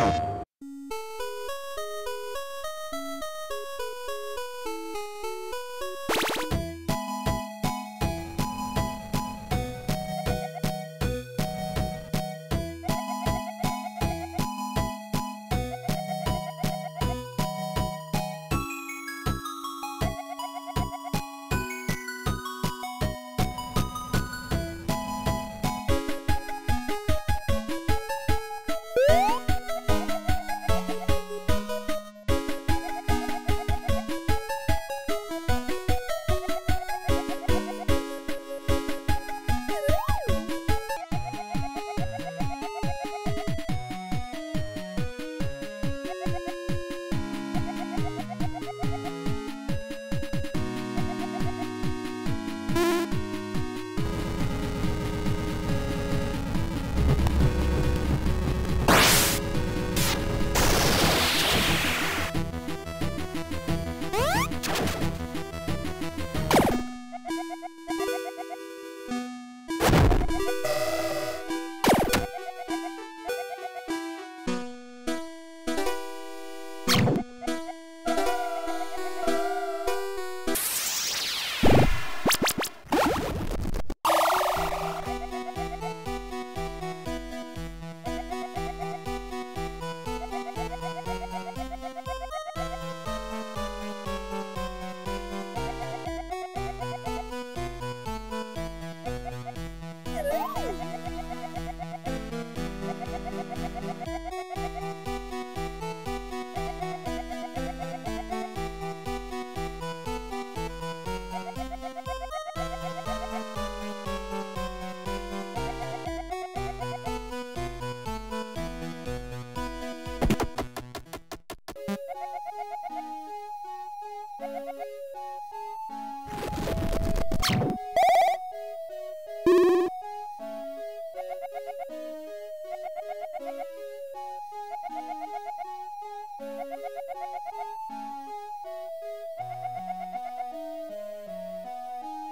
Oh.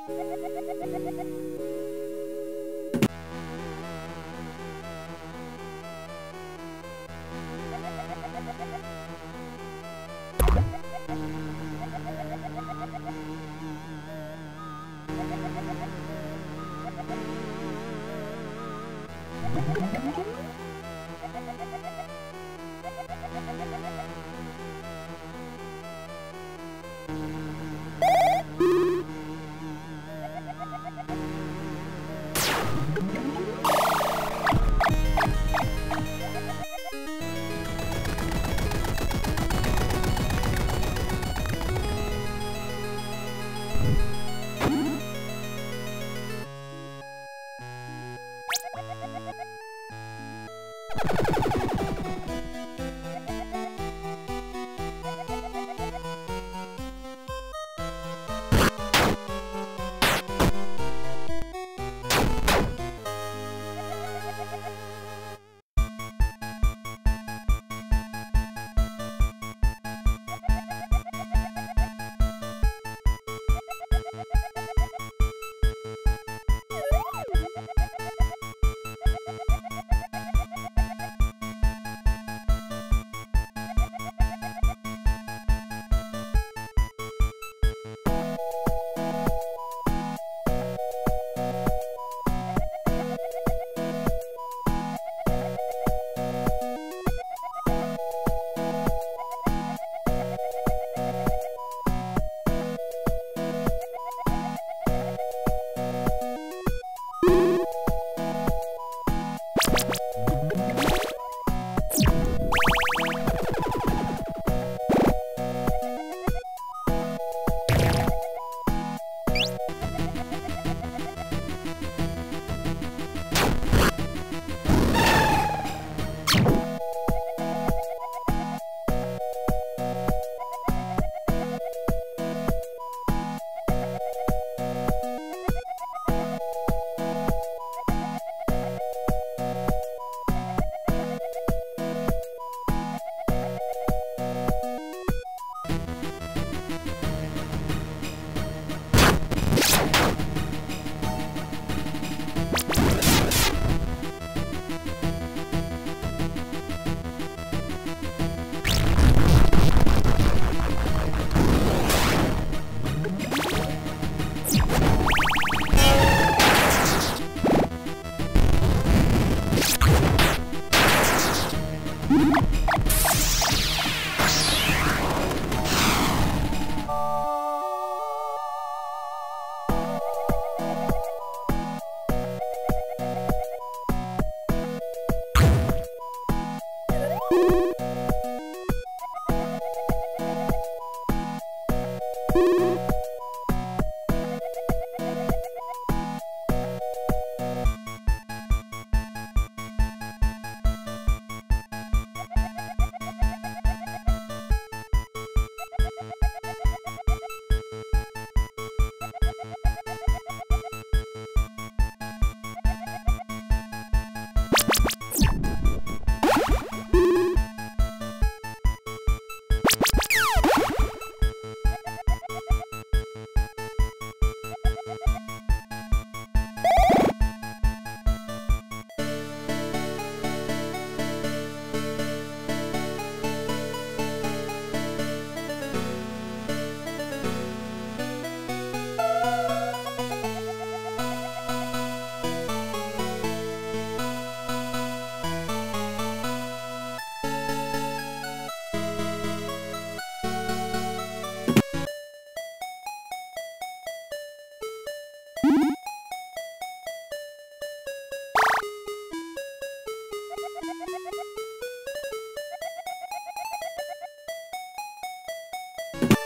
Thank you. you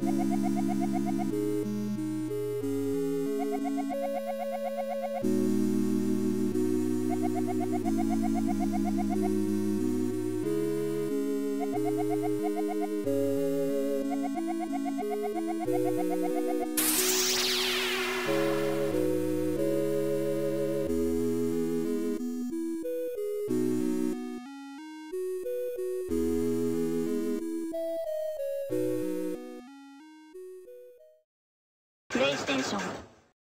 Thank you.